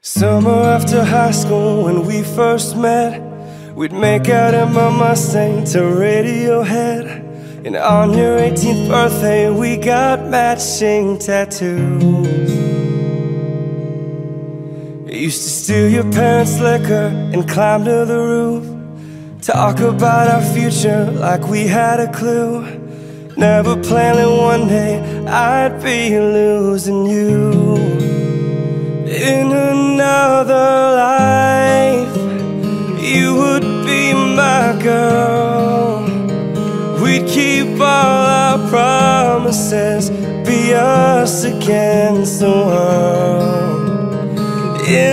Summer after high school when we first met We'd make out in my Mustang to Radiohead. And on your 18th birthday we got matching tattoos. I used to steal your parents' liquor and climb to the roof. Talk about our future like we had a clue. Never planning one day I'd be losing you. In You would be my girl. We'd keep all our promises Be us against the um, world In